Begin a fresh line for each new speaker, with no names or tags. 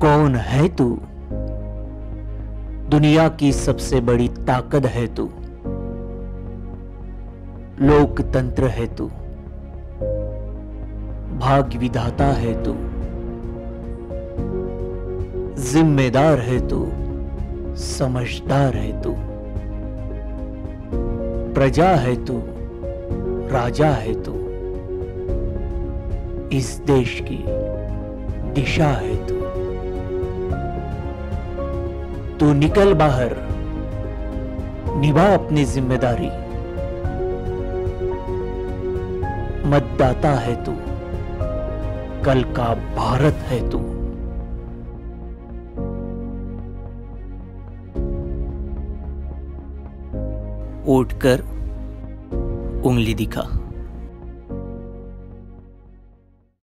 कौन है तू? दुनिया की सबसे बड़ी ताकत है तू। लोकतंत्र है तू। भाग्य विधाता है तू। जिम्मेदार है तू। समझदार है तू। प्रजा है तू। राजा है तू। इस देश की दिशा है तू। तू निकल बाहर। निभा अपनी ज़िम्मेदारी। मतदाता है तू। कल का भारत है तू। उठकर उंगली दिखा।